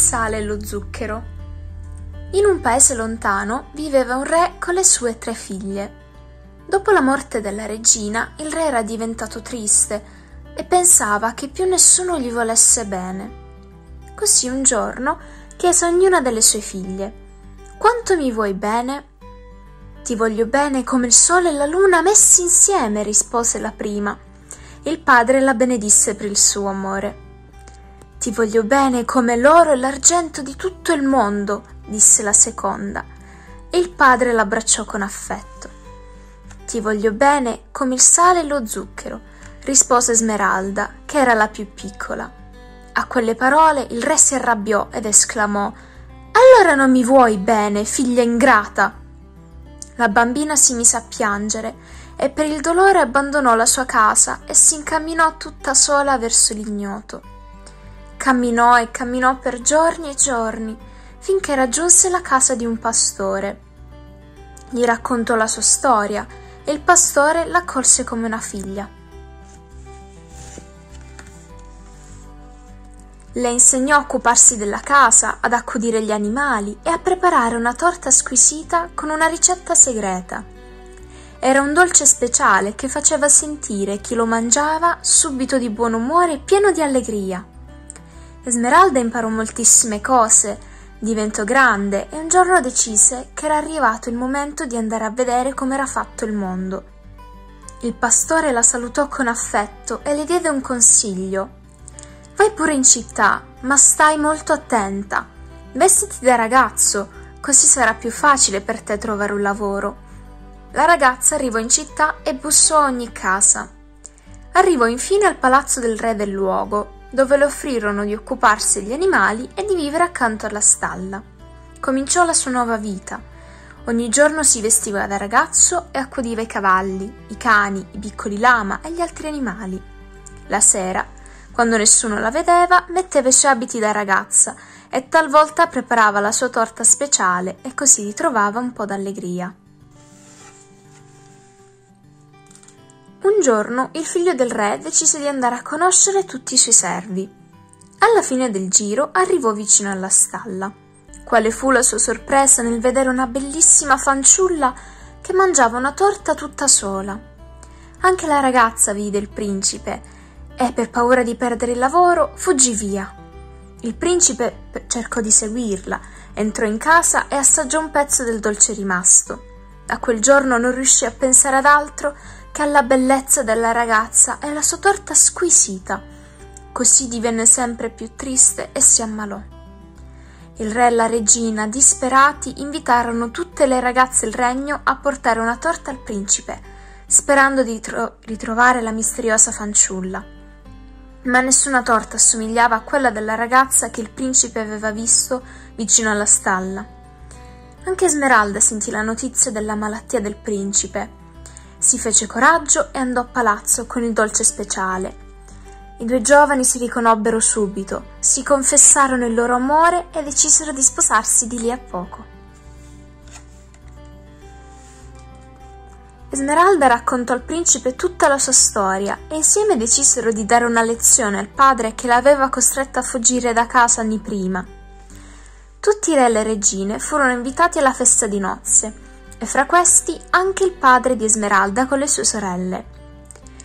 sale e lo zucchero. In un paese lontano viveva un re con le sue tre figlie. Dopo la morte della regina, il re era diventato triste e pensava che più nessuno gli volesse bene. Così un giorno chiese a ognuna delle sue figlie: Quanto mi vuoi bene? Ti voglio bene come il sole e la luna messi insieme, rispose la prima. Il padre la benedisse per il suo amore. Ti voglio bene come l'oro e l'argento di tutto il mondo, disse la seconda, e il padre l'abbracciò con affetto. Ti voglio bene come il sale e lo zucchero, rispose Smeralda, che era la più piccola. A quelle parole il re si arrabbiò ed esclamò Allora non mi vuoi bene, figlia ingrata. La bambina si mise a piangere e per il dolore abbandonò la sua casa e si incamminò tutta sola verso l'ignoto. Camminò e camminò per giorni e giorni, finché raggiunse la casa di un pastore. Gli raccontò la sua storia e il pastore l'accolse come una figlia. Le insegnò a occuparsi della casa, ad accudire gli animali e a preparare una torta squisita con una ricetta segreta. Era un dolce speciale che faceva sentire chi lo mangiava subito di buon umore e pieno di allegria. Esmeralda imparò moltissime cose, diventò grande e un giorno decise che era arrivato il momento di andare a vedere come era fatto il mondo. Il pastore la salutò con affetto e le diede un consiglio. Vai pure in città, ma stai molto attenta. Vestiti da ragazzo, così sarà più facile per te trovare un lavoro. La ragazza arrivò in città e bussò a ogni casa. Arrivò infine al palazzo del re del luogo, dove le offrirono di occuparsi degli animali e di vivere accanto alla stalla. Cominciò la sua nuova vita. Ogni giorno si vestiva da ragazzo e accudiva i cavalli, i cani, i piccoli lama e gli altri animali. La sera, quando nessuno la vedeva, metteva i suoi abiti da ragazza e talvolta preparava la sua torta speciale e così ritrovava un po' d'allegria. Un giorno il figlio del re decise di andare a conoscere tutti i suoi servi. Alla fine del giro arrivò vicino alla stalla. Quale fu la sua sorpresa nel vedere una bellissima fanciulla che mangiava una torta tutta sola. Anche la ragazza vide il principe e, per paura di perdere il lavoro, fuggì via. Il principe cercò di seguirla, entrò in casa e assaggiò un pezzo del dolce rimasto. Da quel giorno non riuscì a pensare ad altro che alla bellezza della ragazza e alla sua torta squisita. Così divenne sempre più triste e si ammalò. Il re e la regina, disperati, invitarono tutte le ragazze del regno a portare una torta al principe, sperando di tro- ritrovare la misteriosa fanciulla. Ma nessuna torta assomigliava a quella della ragazza che il principe aveva visto vicino alla stalla. Anche Smeralda sentì la notizia della malattia del principe si fece coraggio e andò a palazzo con il dolce speciale. I due giovani si riconobbero subito, si confessarono il loro amore e decisero di sposarsi di lì a poco. Esmeralda raccontò al principe tutta la sua storia e insieme decisero di dare una lezione al padre che l'aveva costretta a fuggire da casa anni prima. Tutti i re e le regine furono invitati alla festa di nozze e fra questi anche il padre di Esmeralda con le sue sorelle.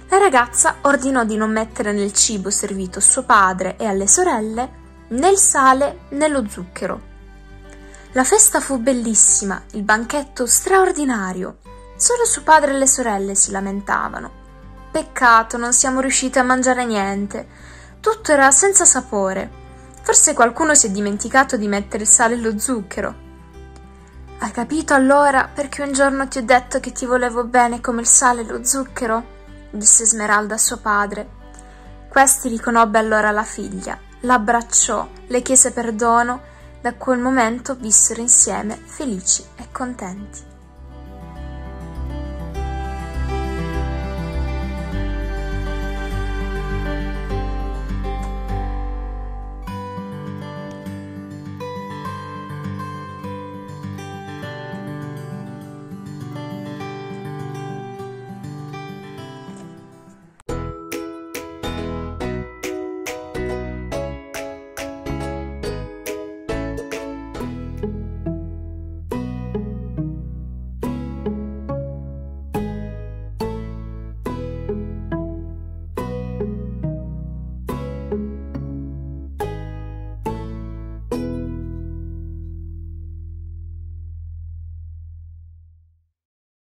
La ragazza ordinò di non mettere nel cibo servito a suo padre e alle sorelle né il sale né lo zucchero. La festa fu bellissima, il banchetto straordinario. Solo suo padre e le sorelle si lamentavano. Peccato, non siamo riusciti a mangiare niente. Tutto era senza sapore. Forse qualcuno si è dimenticato di mettere il sale e lo zucchero. Hai capito allora perché un giorno ti ho detto che ti volevo bene come il sale e lo zucchero? disse Smeralda a suo padre. Questi riconobbe allora la figlia, l'abbracciò, le chiese perdono, da quel momento vissero insieme felici e contenti.